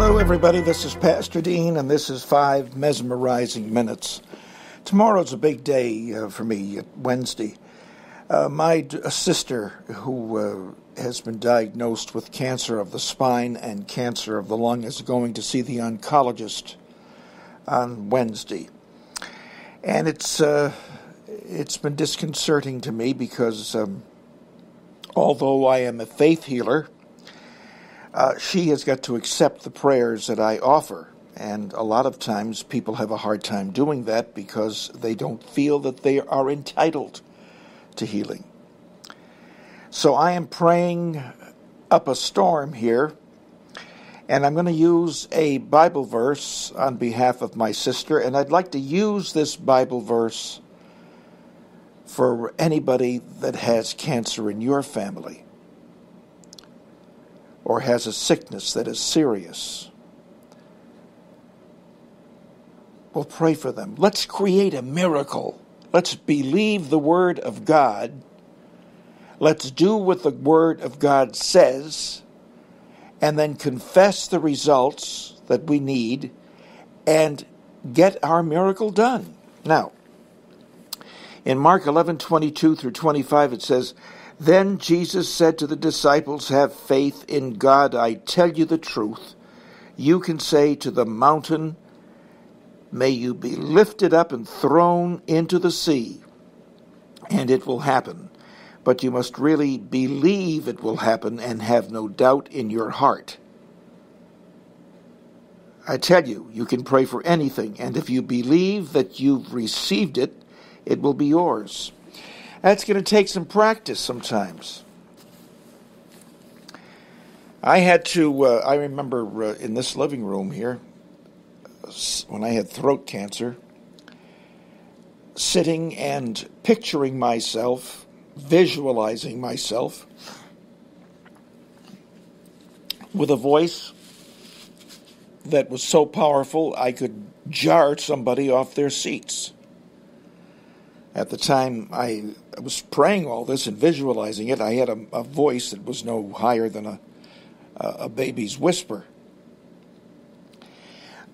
Hello, everybody. This is Pastor Dean, and this is five mesmerizing minutes. Tomorrow's a big day uh, for me, Wednesday. Uh, my d- sister, who uh, has been diagnosed with cancer of the spine and cancer of the lung, is going to see the oncologist on Wednesday. And it's, uh, it's been disconcerting to me because um, although I am a faith healer, uh, she has got to accept the prayers that I offer. And a lot of times people have a hard time doing that because they don't feel that they are entitled to healing. So I am praying up a storm here, and I'm going to use a Bible verse on behalf of my sister, and I'd like to use this Bible verse for anybody that has cancer in your family or has a sickness that is serious. We'll pray for them. Let's create a miracle. Let's believe the Word of God. Let's do what the Word of God says, and then confess the results that we need and get our miracle done. Now, in Mark 11 22 through 25, it says, then Jesus said to the disciples, Have faith in God. I tell you the truth. You can say to the mountain, May you be lifted up and thrown into the sea, and it will happen. But you must really believe it will happen and have no doubt in your heart. I tell you, you can pray for anything, and if you believe that you've received it, it will be yours. That's going to take some practice sometimes. I had to, uh, I remember uh, in this living room here, when I had throat cancer, sitting and picturing myself, visualizing myself with a voice that was so powerful I could jar somebody off their seats at the time I was praying all this and visualizing it, I had a, a voice that was no higher than a, a baby's whisper.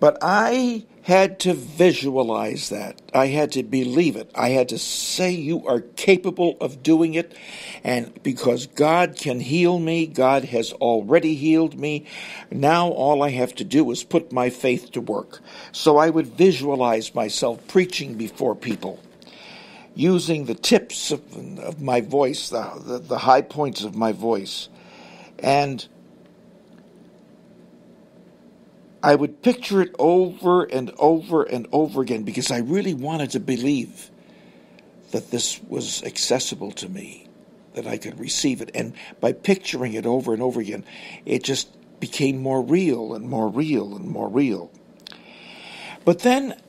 But I had to visualize that. I had to believe it. I had to say, You are capable of doing it. And because God can heal me, God has already healed me. Now all I have to do is put my faith to work. So I would visualize myself preaching before people using the tips of, of my voice, the, the, the high points of my voice. And I would picture it over and over and over again because I really wanted to believe that this was accessible to me, that I could receive it. And by picturing it over and over again, it just became more real and more real and more real. But then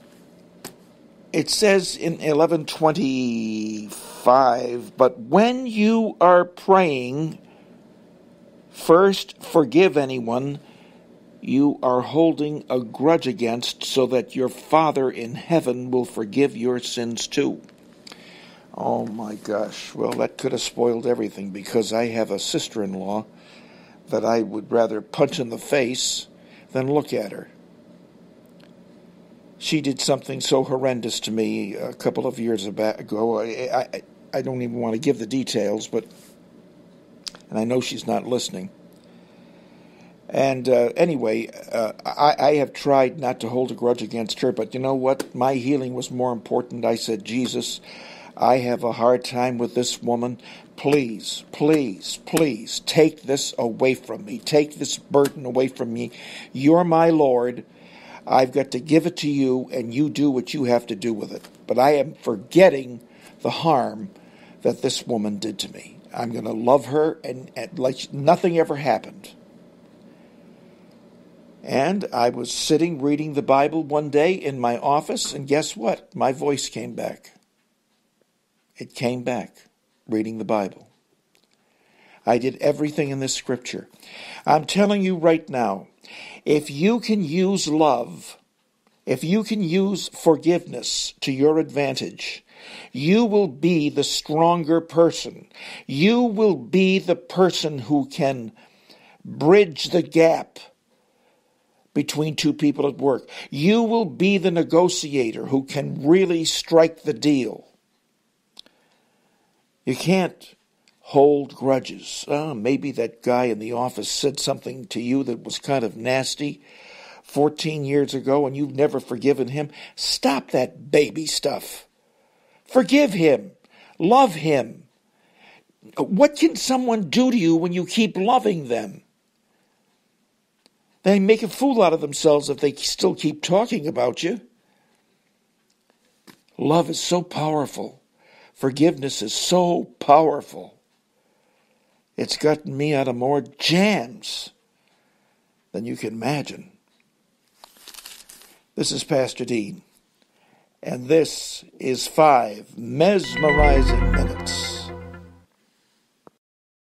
it says in 1125, but when you are praying, first forgive anyone you are holding a grudge against, so that your Father in heaven will forgive your sins too. Oh my gosh. Well, that could have spoiled everything because I have a sister in law that I would rather punch in the face than look at her she did something so horrendous to me a couple of years ago. I, I, I don't even want to give the details, but and I know she's not listening. And uh, anyway, uh, I, I, have tried not to hold a grudge against her, but you know what? My healing was more important. I said, Jesus, I have a hard time with this woman. Please, please, please take this away from me. Take this burden away from me. You're my Lord. I've got to give it to you, and you do what you have to do with it. But I am forgetting the harm that this woman did to me. I'm going to love her, and, and like nothing ever happened. And I was sitting reading the Bible one day in my office, and guess what? My voice came back. It came back reading the Bible. I did everything in this scripture. I'm telling you right now, if you can use love, if you can use forgiveness to your advantage, you will be the stronger person. You will be the person who can bridge the gap between two people at work. You will be the negotiator who can really strike the deal. You can't hold grudges. Oh, maybe that guy in the office said something to you that was kind of nasty 14 years ago and you've never forgiven him. Stop that baby stuff. Forgive him. Love him. What can someone do to you when you keep loving them? They make a fool out of themselves if they still keep talking about you. Love is so powerful. Forgiveness is so powerful. It's gotten me out of more jams than you can imagine. This is Pastor Dean, and this is five mesmerizing minutes.